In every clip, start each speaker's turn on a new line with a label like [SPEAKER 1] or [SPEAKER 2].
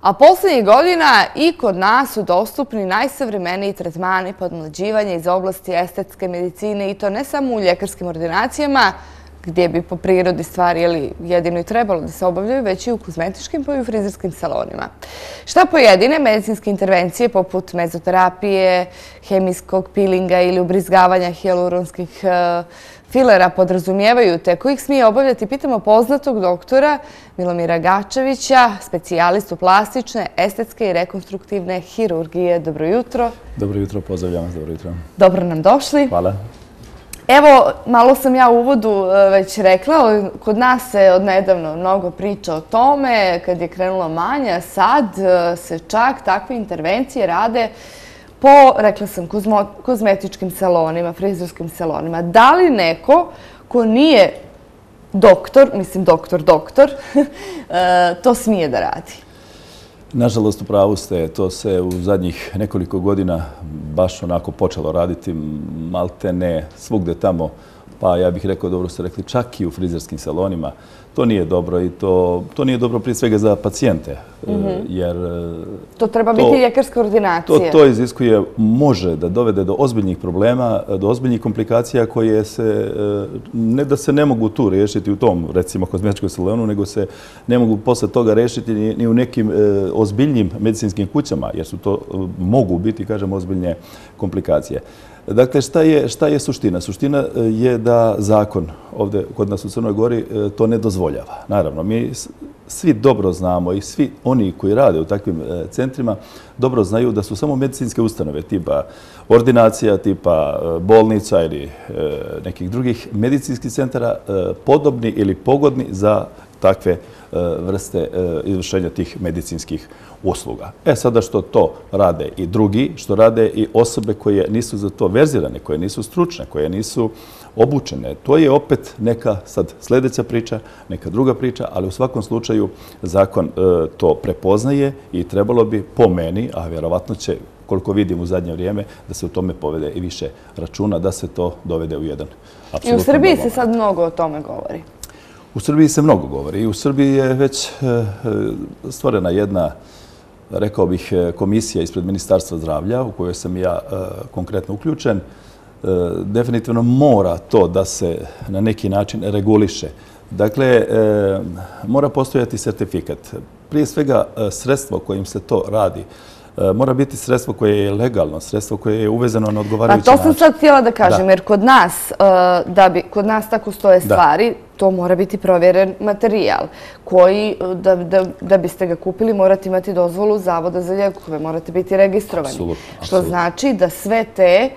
[SPEAKER 1] A posljednjih godina i kod nas su dostupni najsavremeniji tretmani podmlađivanja iz oblasti estetske medicine i to ne samo u ljekarskim ordinacijama, gdje bi po prirodi stvari jedino i trebalo da se obavljaju, već i u kozmetičkim pa i u frizerskim salonima. Šta pojedine medicinske intervencije poput mezoterapije, hemijskog pilinga ili ubrizgavanja hialuronskih eh, filera podrazumijevaju te kojih smije obavljati, pitamo poznatog doktora Milomira Gačevića, specijalistu plastične, estetske i rekonstruktivne hirurgije. Dobro jutro.
[SPEAKER 2] Dobro jutro, pozdravljam vas, dobro jutro.
[SPEAKER 1] Dobro nam došli.
[SPEAKER 2] Hvala.
[SPEAKER 1] Evo, malo sam ja u uvodu e, već rekla, kod nas se odnedavno mnogo priča o tome, kad je krenula manja, sad e, se čak takve intervencije rade po, rekla sam, kozmetičkim salonima, frizerskim salonima. Da li neko ko nije doktor, mislim doktor, doktor, eh, to smije da radi?
[SPEAKER 2] Nažalost, u pravu ste, to se u zadnjih nekoliko godina baš onako počelo raditi, malte ne, svugde tamo, pa ja bih rekao, dobro ste rekli, čak i u frizerskim salonima, to nije dobro i to, to nije dobro prije svega za pacijente. Mm -hmm. jer,
[SPEAKER 1] to treba to, biti ljekarska ordinacija.
[SPEAKER 2] To, to iziskuje, može da dovede do ozbiljnih problema, do ozbiljnih komplikacija koje se, e, ne da se ne mogu tu rešiti u tom, recimo, kozmetičkom salonu, nego se ne mogu posle toga rešiti ni, ni u nekim e, ozbiljnim medicinskim kućama, jer su to, mogu biti, kažem, ozbiljne komplikacije. Dakle, šta je, šta je suština? Suština e, je da zakon ovdje kod nas u Crnoj Gori e, to ne dozvoljava. Naravno, mi svi dobro znamo i svi oni koji rade u takvim e, centrima dobro znaju da su samo medicinske ustanove tipa ordinacija, tipa bolnica ili nekih drugih medicinskih centara podobni ili pogodni za takve vrste izvršenja tih medicinskih usluga. E sada što to rade i drugi, što rade i osobe koje nisu za to verzirane, koje nisu stručne, koje nisu obučene, to je opet neka sad sljedeća priča, neka druga priča, ali u svakom slučaju zakon e, to prepoznaje i trebalo bi po meni, a vjerovatno će koliko vidim u zadnje vrijeme, da se u tome povede i više računa, da se to dovede u jedan
[SPEAKER 1] I u Srbiji se sad mnogo o tome govori.
[SPEAKER 2] U Srbiji se mnogo govori i u Srbiji je već e, e, stvorena jedna rekao bih, e, komisija ispred Ministarstva zdravlja u kojoj sam ja konkretno uključen, definitivno mora to da se na neki način reguliše. Dakle, mora postojati sertifikat. Prije svega, sredstvo kojim se to radi, mora biti sredstvo koje je legalno, sredstvo koje je uvezeno na odgovarajući
[SPEAKER 1] način. Pa to sam sad htjela da kažem, jer kod nas, da bi kod nas tako stoje stvari, to mora biti provjeren materijal koji, e, da biste ga kupili, morate imati dozvolu Zavoda za ljekove, morate biti registrovani. Što znači da sve te,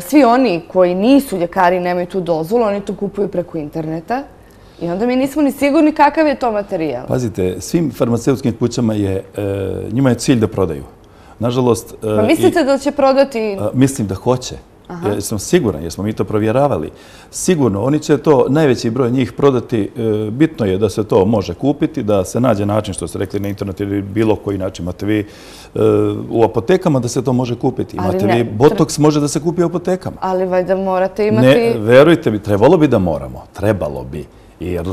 [SPEAKER 1] svi oni koji nisu ljekari i nemaju tu dozvolu, oni to kupuju preko interneta, I onda mi nismo ni sigurni kakav je to materijal.
[SPEAKER 2] Pazite, svim farmaceutskim kućama je, njima je cilj da prodaju. Nažalost...
[SPEAKER 1] Pa mislite da će prodati...
[SPEAKER 2] Mislim da hoće. Ja sam siguran, jer smo mi to provjeravali. Sigurno, oni će to, najveći broj njih prodati, e, bitno je da se to može kupiti, da se nađe način, što ste rekli na internetu ili bilo koji način. Imate vi e, u apotekama da se to može kupiti. Imate vi botoks može da se kupi u apotekama.
[SPEAKER 1] Ali valjda morate imati...
[SPEAKER 2] Ne, verujte mi, trebalo bi da moramo. Trebalo bi. Jer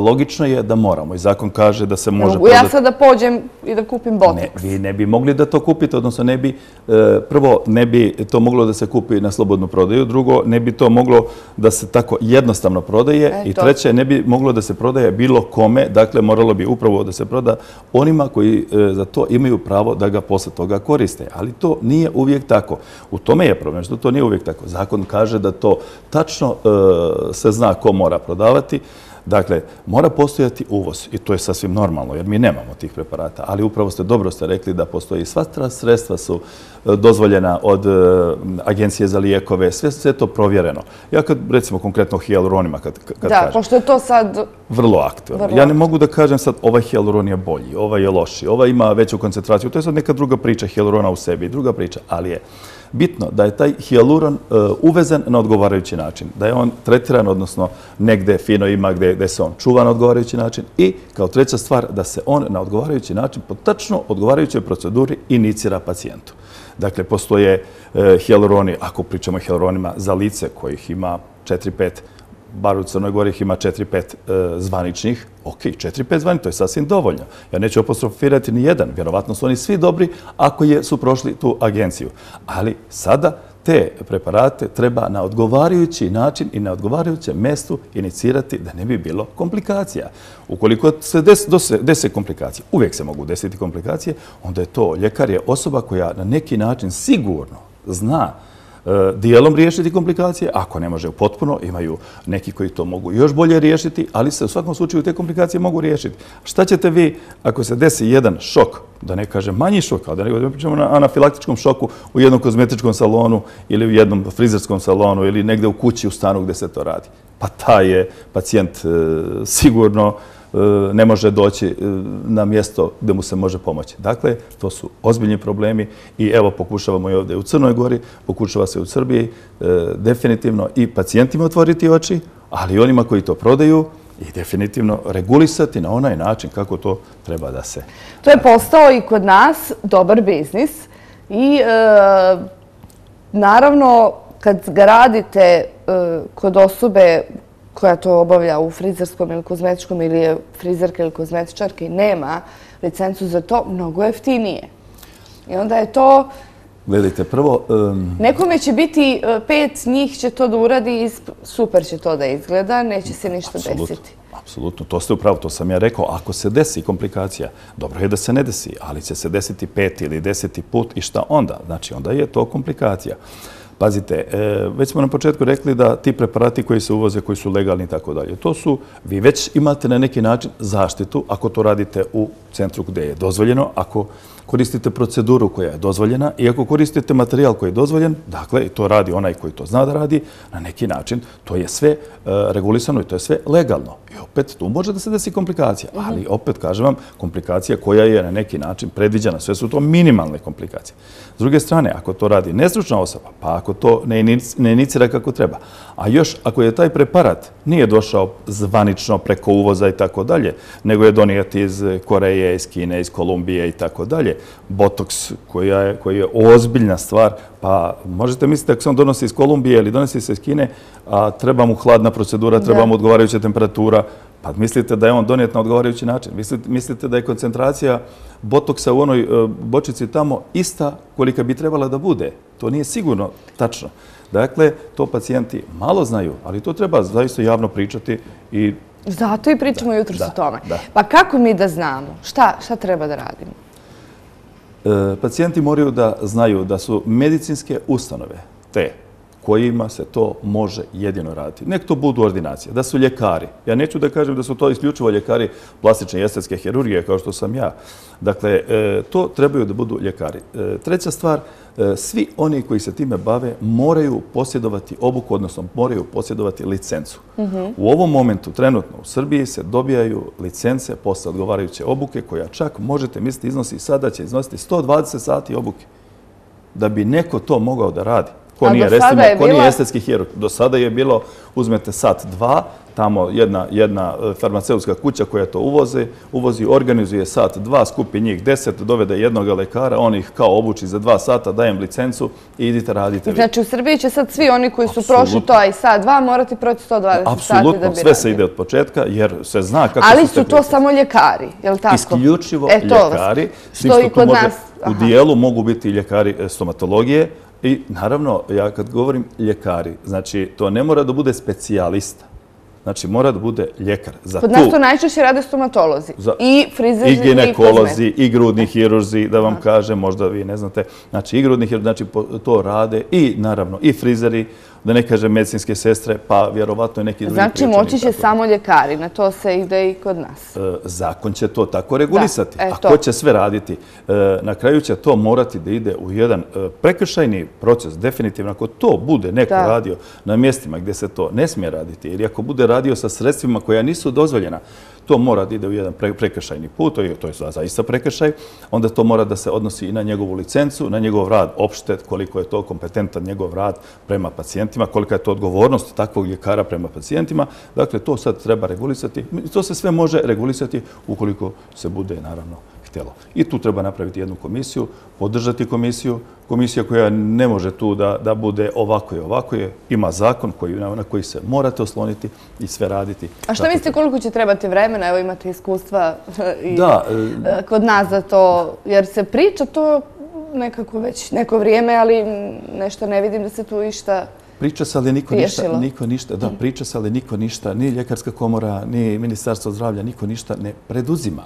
[SPEAKER 2] logično je da moramo. I zakon kaže da se može...
[SPEAKER 1] Mogu ja sad da pođem i da kupim botoks?
[SPEAKER 2] Ne, vi ne bi mogli da to kupite, odnosno ne bi... E, prvo, ne bi to moglo da se kupi na slobodnu prodaju. Drugo, ne bi to moglo da se tako jednostavno prodaje. I treće, ne bi moglo da se prodaje bilo kome. Dakle, moralo bi upravo da se proda onima koji e, za to imaju pravo da ga posle toga koriste. Ali to nije uvijek tako. U tome je problem, što to nije uvijek tako. Zakon kaže da to tačno e, se zna ko mora prodavati. Dakle, mora postojati uvoz i to je sasvim normalno jer mi nemamo tih preparata, ali upravo ste dobro ste rekli da postoji sva sredstva su e, dozvoljena od e, agencije za lijekove, sve sve to provjereno. Ja kad, recimo, konkretno o hialuronima kad, kad
[SPEAKER 1] da, kažem. Da, pošto je to sad...
[SPEAKER 2] Vrlo aktivno. Ja ne mogu da kažem sad ovaj hialuron je bolji, ovaj je loši, ovaj ima veću koncentraciju. To je sad neka druga priča hialurona u sebi, druga priča, ali je bitno da je taj hialuron e, uvezen na odgovarajući način, da je on tretiran, odnosno negde fino ima gde se on čuva na odgovarajući način i kao treća stvar da se on na odgovarajući način po tačno odgovarajućoj proceduri inicira pacijentu. Dakle, postoje e, hijaluroni, hialuroni, ako pričamo o hialuronima za lice kojih ima 4-5 bar u Crnoj Gori ih ima 4-5 e, zvaničnih, ok, 4-5 zvaničnih, to je sasvim dovoljno. Ja neću apostrofirati ni jedan, vjerovatno su oni svi dobri ako je, su prošli tu agenciju. Ali sada te preparate treba na odgovarajući način i na odgovarajućem mestu inicirati da ne bi bilo komplikacija. Ukoliko se dese komplikacije, uvijek se mogu desiti komplikacije, onda je to ljekar je osoba koja na neki način sigurno zna E, dijelom riješiti komplikacije, ako ne može potpuno, imaju neki koji to mogu još bolje riješiti, ali se u svakom slučaju te komplikacije mogu riješiti. Šta ćete vi ako se desi jedan šok, da ne kažem manji šok, ali da ne pričamo na anafilaktičkom šoku u jednom kozmetičkom salonu ili u jednom frizerskom salonu ili negde u kući u stanu gde se to radi? Pa taj je pacijent e, sigurno E, ne može doći e, na mjesto gdje mu se može pomoći. Dakle, to su ozbiljni problemi i evo pokušavamo i ovdje u Crnoj Gori, pokušava se u Srbiji e, definitivno i pacijentima otvoriti oči, ali i onima koji to prodaju i definitivno regulisati na onaj način kako to treba da se...
[SPEAKER 1] To je postao i kod nas dobar biznis i naravno kad ga radite kod osobe koja to obavlja u frizerskom ili kozmetičkom ili je frizerka ili kozmetičarka i nema licencu za to, mnogo jeftinije. I onda je to...
[SPEAKER 2] Gledajte, prvo...
[SPEAKER 1] Nekome će biti, e, pet njih će to da uradi i super će to da izgleda, neće se ništa desiti.
[SPEAKER 2] Apsolutno, to ste upravo, to sam ja rekao. Ako se desi komplikacija, dobro je da se ne desi, ali će se desiti pet ili deseti put i šta onda? Znači, onda je to komplikacija. Pazite, e, već smo na početku rekli da ti preparati koji se uvoze, koji su legalni i tako dalje, to su, vi već imate na neki način zaštitu ako to radite u centru gdje je dozvoljeno, ako koristite proceduru koja je dozvoljena i ako koristite materijal koji je dozvoljen, dakle, to radi onaj koji to zna da radi, na neki način to je sve e, regulisano i to je sve legalno. Opet, tu može da se desi komplikacija, mhm. ali opet, kažem vam, komplikacija koja je na neki način predviđena, sve su to minimalne komplikacije. S druge strane, ako to radi nestručna osoba, pa ako to ne inicira kako treba, a još ako je taj preparat nije došao zvanično preko uvoza i tako dalje, nego je donijeti iz Koreje, iz Kine, iz Kolumbije i tako dalje, botoks koji je ozbiljna stvar, pa možete misliti ako se on donosi iz Kolumbije ili donosi se iz Kine, a treba mu hladna procedura, treba mu odgovarajuća temperatura, pa mislite da je on donijet na odgovarajući način? Mislite da je koncentracija botoksa u onoj e, bočici tamo ista kolika bi trebala da bude? To nije sigurno tačno. Dakle, to pacijenti malo znaju, ali to treba zaista javno pričati i...
[SPEAKER 1] Zato i pričamo jutro sa tome. Pa kako mi da znamo? Šta treba da radimo?
[SPEAKER 2] E, pacijenti moraju da znaju da su medicinske ustanove te kojima se to može jedino raditi. Nek to budu ordinacije, da su ljekari. Ja neću da kažem da su to isključivo ljekari plastične i estetske hirurgije, kao što sam ja. Dakle, e, to trebaju da budu ljekari. E, treća stvar, e, svi oni koji se time bave moraju posjedovati obuku, odnosno moraju posjedovati licencu. Mhm. U ovom momentu, trenutno, u Srbiji se dobijaju licence posle odgovarajuće obuke, koja čak, možete misliti, iznosi sada će iznositi 120 sati obuke da bi neko to mogao da radi ko nije, recimo, ko nije estetski hirurg. Do sada je bilo, uzmete sat dva, tamo jedna, jedna e, farmaceutska kuća koja to uvoze, uvozi, organizuje sat dva, skupi njih deset, dovede jednog lekara, on ih kao obuči za dva sata, dajem licencu i idite radite.
[SPEAKER 1] Znači u Srbiji će sad svi oni koji su prošli to, a i sat dva, morati proći 120 sati da bi
[SPEAKER 2] Apsolutno, sve se ide od početka, jer se zna kako
[SPEAKER 1] Ali su to samo ljekari, je li tako?
[SPEAKER 2] Isključivo e, ljekari. Što i kod nas. U dijelu mogu biti ljekari e, stomatologije, I naravno, ja kad govorim ljekari, znači to ne mora da bude specijalista. Znači, mora da bude ljekar.
[SPEAKER 1] Za Kod nas to najčešće rade stomatolozi. I frizeri,
[SPEAKER 2] i ginekolozi, i grudni hirurzi, da vam kažem, možda vi ne znate. Znači, i grudni hirurzi, znači to rade i, naravno, i frizeri, da ne kažem medicinske sestre, pa vjerovatno i neki drugi
[SPEAKER 1] priječani. Znači, moći će samo ljekari, na to se ide i kod nas.
[SPEAKER 2] E, zakon će to tako regulisati. E, A ko će sve raditi? E, na kraju će to morati da ide u jedan prekršajni proces, definitivno. Ako to bude neko radio na mjestima gdje se to ne smije raditi, ili ako bude radio sa sredstvima koja nisu dozvoljena, to mora da ide u jedan prekršajni put, to je zaista prekršaj, onda to mora da se odnosi i na njegovu licencu, na njegov rad opšte, koliko je to kompetentan njegov rad prema pacijentima, kolika je to odgovornost takvog ljekara prema pacijentima. Dakle, to sad treba regulisati. To se sve može regulisati ukoliko se bude, naravno, htjelo. I tu treba napraviti jednu komisiju, podržati komisiju, komisija koja ne može tu da, da bude ovako i ovako je, ima zakon koji, na koji se morate osloniti i sve raditi.
[SPEAKER 1] A što mislite koliko će trebati vremena? Evo imate iskustva i da, e, kod nas za to, jer se priča to nekako već neko vrijeme, ali nešto ne vidim da se tu išta
[SPEAKER 2] Priča se, ali niko ništa, niko ništa, da, priča se, ali niko ništa, ni ljekarska komora, ni ministarstvo zdravlja, niko ništa ne preduzima.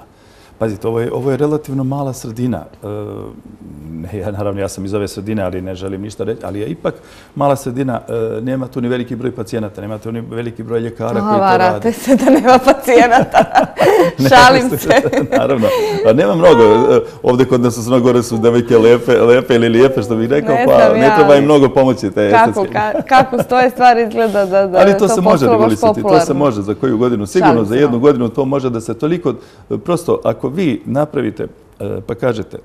[SPEAKER 2] Pazite, ovo je, ovo je relativno mala sredina. E, ja, naravno, ja sam iz ove sredine, ali ne želim ništa reći, ali je ipak mala sredina. E, nema tu ni veliki broj pacijenata, nema tu ni veliki broj ljekara koji to radi.
[SPEAKER 1] Varate se da nema pacijenata. Šalim se.
[SPEAKER 2] naravno. Pa nema mnogo. E, ovdje kod nas u Crnogore su devojke lepe, lepe ili lijepe, što bih rekao, ne pa ne treba im mnogo pomoći te
[SPEAKER 1] kako, ka, kako stoje stvari izgleda da, da
[SPEAKER 2] ali to, to se može regulisati, to se može za koju godinu. Sigurno Šalim za jednu godinu to može da se toliko, prosto, ako ako vi napravite e, pa kažete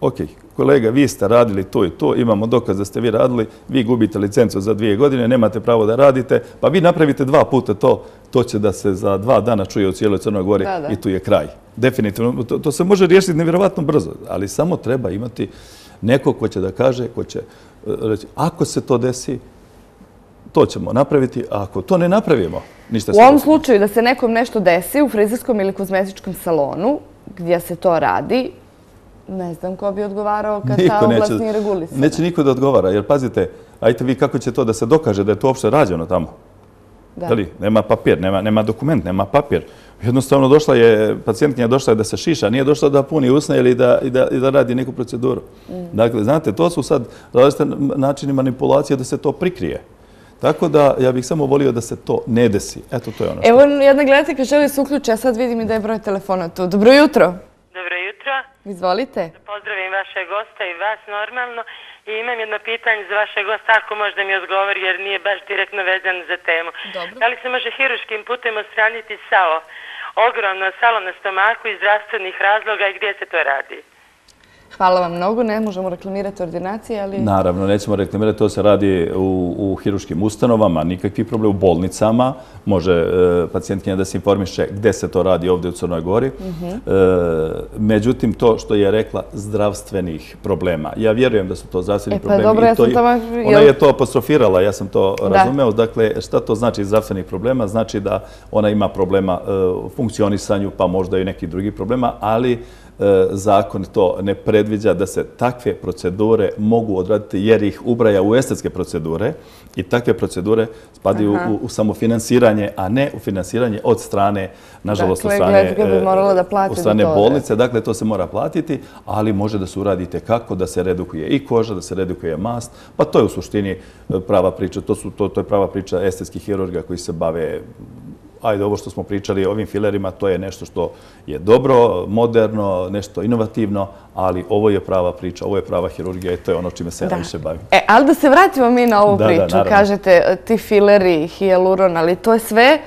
[SPEAKER 2] ok, kolega, vi ste radili to i to, imamo dokaz da ste vi radili, vi gubite licencu za dvije godine, nemate pravo da radite, pa vi napravite dva puta to, to će da se za dva dana čuje u cijeloj Crnoj Gori i tu je kraj. Definitivno, to, to se može riješiti nevjerovatno brzo, ali samo treba imati neko ko će da kaže, ko će e, reći, ako se to desi, to ćemo napraviti, a ako to ne napravimo, ništa
[SPEAKER 1] se... U ovom slučaju da se nekom nešto desi u frizerskom ili kozmetičkom salonu, gdje se to radi, ne znam ko bi odgovarao kad ta oblast nije regulisana.
[SPEAKER 2] Neće niko da odgovara, jer pazite, ajte vi kako će to da se dokaže da je to uopšte rađeno tamo. Da. li, nema papir, nema, nema dokument, nema papir. Jednostavno došla je, pacijentkinja došla je da se šiša, nije došla da puni usne ili da, i da, i da radi neku proceduru. Mm. Dakle, znate, to su sad različite načini manipulacije da se to prikrije. Tako da ja bih samo volio da se to ne desi. Eto, to je ono
[SPEAKER 1] što... Evo jedna gledateljka želi se uključiti, a sad vidim i da je broj telefona tu. Dobro jutro.
[SPEAKER 3] Dobro jutro.
[SPEAKER 1] Izvolite.
[SPEAKER 3] Pozdravim vaše gosta i vas normalno. I imam jedno pitanje za vaše gosta, ako možda mi odgovori, jer nije baš direktno vezan za temu. Dobro. Da li se može hiruškim putem ostraniti SAO? Ogromno salo na stomaku iz zdravstvenih razloga i gdje se to radi?
[SPEAKER 1] Hvala vam mnogo. Ne možemo reklamirati ordinacije, ali...
[SPEAKER 2] Naravno, nećemo reklamirati. To se radi u, u hiruškim ustanovama, nikakvi problem u bolnicama. Može e, pacijentkinja da se informiše gde se to radi ovdje u Crnoj Gori. Mhm. E, međutim, to što je rekla zdravstvenih problema. Ja vjerujem da su to zdravstveni e, pa problemi.
[SPEAKER 1] Dobro, ja
[SPEAKER 2] ona je to apostrofirala, ja sam to razumeo. Dakle, šta to znači zdravstvenih problema? Znači da ona ima problema u funkcionisanju, pa možda i neki drugi problema, ali zakon to ne predviđa da se takve procedure mogu odraditi jer ih ubraja u estetske procedure i takve procedure spadaju u, u samofinansiranje, a ne u finansiranje od strane, nažalost, dakle, od strane,
[SPEAKER 1] e,
[SPEAKER 2] strane bolnice. Dakle, to se mora platiti, ali može da se uradite kako da se redukuje i koža, da se redukuje mast. Pa to je u suštini e, prava priča. To, su, to, to je prava priča estetskih hirurga koji se bave ajde, ovo što smo pričali o ovim filerima, to je nešto što je dobro, moderno, nešto inovativno, ali ovo je prava priča, ovo je prava hirurgija i to je ono čime se ja više bavim.
[SPEAKER 1] E, ali da se vratimo mi na ovu priču. Kažete, ti fileri, hijaluron, ali to je sve,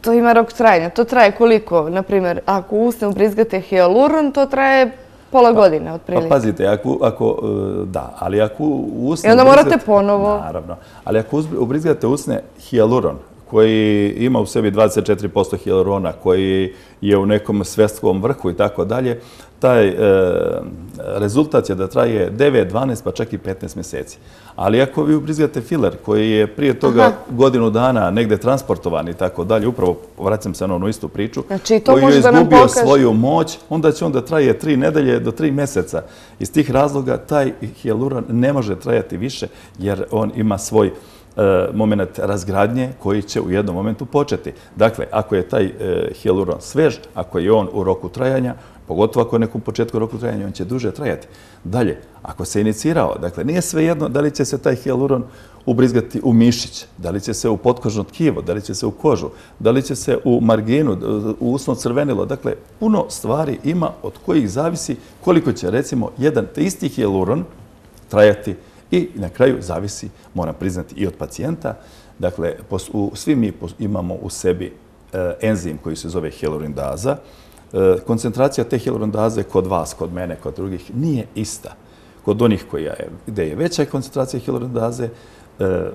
[SPEAKER 1] to ima rok trajanja. To traje koliko? Naprimjer, ako usne ubrizgate hijaluron, to traje pola pa, godine, pa otprilike.
[SPEAKER 2] Pa pazite, ako, ako, e, da, ali ako usne...
[SPEAKER 1] I onda morate ponovo...
[SPEAKER 2] Naravno. Ali ako ubrizgate usne hijaluron, koji ima u sebi 24% hilarona, koji je u nekom svestvom vrhu i tako dalje, taj e, rezultat je da traje 9, 12 pa čak i 15 mjeseci. Ali ako vi ubrizgate filer koji je prije toga godinu dana negde transportovan i tako dalje, upravo vraćam se na onu istu priču,
[SPEAKER 1] znači,
[SPEAKER 2] koji je izgubio svoju moć, onda će onda traje 3 nedelje do 3 mjeseca. Iz tih razloga taj hialuron ne može trajati više jer on ima svoj E, moment razgradnje koji će u jednom momentu početi. Dakle, ako je taj e, hialuron svež, ako je on u roku trajanja, pogotovo ako je nekom početku roku trajanja, on će duže trajati. Dalje, ako se inicirao, dakle, nije sve jedno da li će se taj hialuron ubrizgati u mišić, da li će se u potkožno tkivo, da li će se u kožu, da li će se u marginu, u usno crvenilo. Dakle, puno stvari ima od kojih zavisi koliko će, recimo, jedan te isti hialuron trajati I na kraju zavisi, moram priznati, i od pacijenta. Dakle, svi mi imamo u sebi e, enzim koji se zove hyalurondaza. E, koncentracija te hyalurondaze kod vas, kod mene, kod drugih, nije ista. Kod onih koja je, gde je veća koncentracija hyalurondaze, e,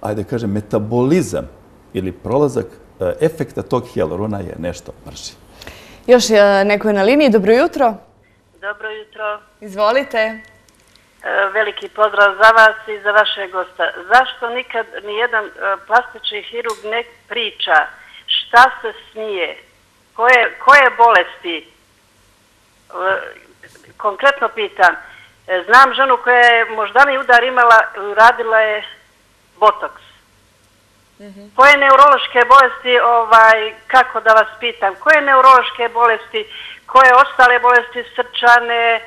[SPEAKER 2] ajde kažem, metabolizam ili prolazak efekta tog hyalurona je nešto brži.
[SPEAKER 1] Još neko je na liniji. Dobro jutro.
[SPEAKER 4] Dobro jutro.
[SPEAKER 1] Izvolite.
[SPEAKER 4] E, veliki pozdrav za vas i za vaše gosta. Zašto nikad nijedan e, plastični hirurg ne priča šta se smije, koje, koje bolesti, konkretno pitam, znam ženu koja je moždani udar imala, radila je botoks. Koje neurološke bolesti, ovaj, kako da vas pitam, koje neurološke bolesti, koje ostale bolesti srčane,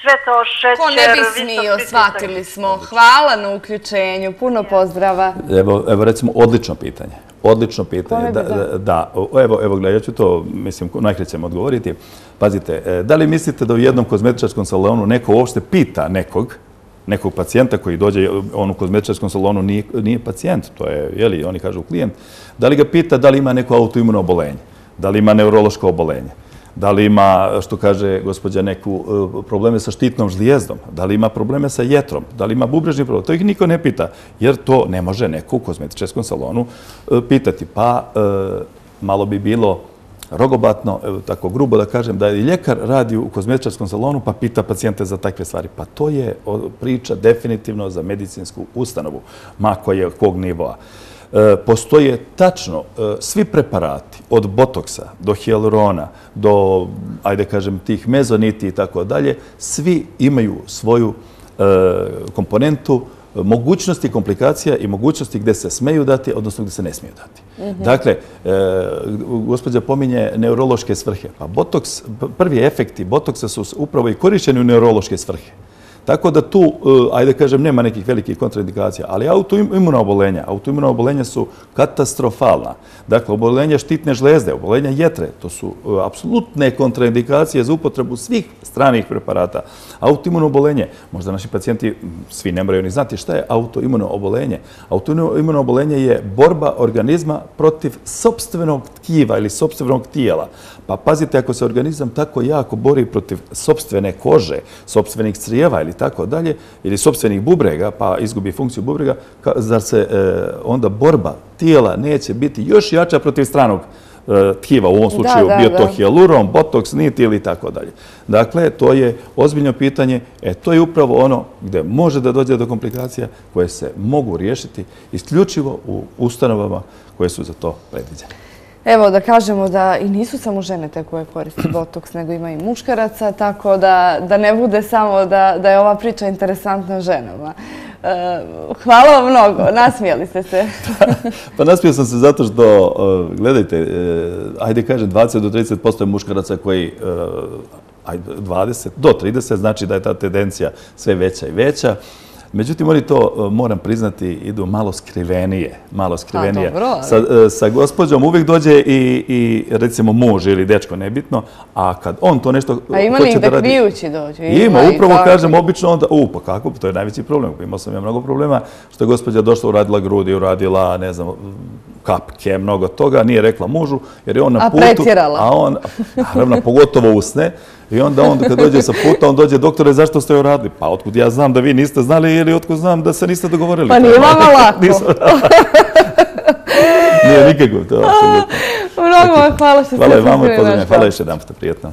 [SPEAKER 4] sve to šećer...
[SPEAKER 1] Ko ne bi smio, shvatili smo. Hvala na uključenju, puno pozdrava.
[SPEAKER 2] Evo, evo recimo, odlično pitanje. Odlično pitanje. Da, da, da, evo, evo gledaj, ja ću to, mislim, najkrećem odgovoriti. Pazite, e, da li mislite da u jednom kozmetičarskom salonu neko uopšte pita nekog, nekog pacijenta koji dođe on u kozmetičarskom salonu nije, nije pacijent, to je, jeli, oni kažu klijent, da li ga pita da li ima neko autoimuno obolenje, da li ima neurološko obolenje, da li ima, što kaže gospođa, neku e, probleme sa štitnom žlijezdom, da li ima probleme sa jetrom, da li ima bubrežni problem, to ih niko ne pita, jer to ne može neko u kozmetičeskom salonu e, pitati. Pa e, malo bi bilo rogobatno, tako grubo da kažem, da je ljekar radi u kozmetičarskom salonu pa pita pacijente za takve stvari. Pa to je priča definitivno za medicinsku ustanovu, ma koje kog nivoa. E, postoje tačno e, svi preparati, od botoksa do hialurona, do, ajde kažem, tih mezoniti i tako dalje, svi imaju svoju e, komponentu mogućnosti komplikacija i mogućnosti gde se smeju dati, odnosno gde se ne smiju dati. Mhm. Dakle, e, gospođa pominje neurološke svrhe. Pa botoks, prvi efekti botoksa su upravo i korišćeni u neurološke svrhe. Tako da tu, e, ajde kažem, nema nekih velikih kontraindikacija, ali autoimuna obolenja, autoimuna obolenja su katastrofalna. Dakle, obolenja štitne žlezde, obolenja jetre, to su e, apsolutne kontraindikacije za upotrebu svih stranih preparata. Autoimuno obolenje, možda naši pacijenti, svi ne moraju ni znati šta je autoimuno obolenje. Autoimuno obolenje je borba organizma protiv sobstvenog tkiva ili sobstvenog tijela. Pa pazite, ako se organizam tako jako bori protiv sobstvene kože, sobstvenih crijeva ili tako dalje, ili sobstvenih bubrega, pa izgubi funkciju bubrega, zar se e, onda borba tijela neće biti još jača protiv stranog e, tkiva, u ovom slučaju bio to hialuron, botoks, niti ili tako dalje. Dakle, to je ozbiljno pitanje. E, to je upravo ono gdje može da dođe do komplikacija koje se mogu riješiti isključivo u ustanovama koje su za to predviđene.
[SPEAKER 1] Evo da kažemo da i nisu samo žene te koje koriste botoks, nego ima i muškaraca, tako da ne bude samo da je ova priča interesantna ženama. E, hvala vam mnogo, nasmijali ste se.
[SPEAKER 2] Pa, pa nasmijao sam se zato što, e, gledajte, e, ajde kažem, 20 do 30% muškaraca koji, e, ajde, 20 do 30, znači da je ta tendencija sve veća i veća. Međutim, oni to, e, moram priznati, idu malo skrivenije. Malo skrivenije. E, sa gospođom uvijek dođe i recimo muž ili dečko, nebitno, a kad on to nešto
[SPEAKER 1] hoće da radi... A ima li da krijući dođu?
[SPEAKER 2] Ima, upravo kažem, obično onda, u, pa kako, to je najveći problem. Imao sam ja mnogo problema što je gospođa došla, uradila grudi, uradila, ne znam, kapke, mnogo toga, nije rekla mužu, jer je on na putu...
[SPEAKER 1] A pretjerala.
[SPEAKER 2] A on, naravno, pogotovo usne, I onda on kad dođe sa puta, on dođe, doktore, zašto ste joj radili? Pa otkud ja znam da vi niste znali ili otkud znam da se niste dogovorili?
[SPEAKER 1] Pa nije vama lako.
[SPEAKER 2] Nije nikako, to je apsolutno.
[SPEAKER 1] Mnogo vam hvala što ste
[SPEAKER 2] Hvala i vama, pozdravljam. Hvala još jedan puta, prijetno.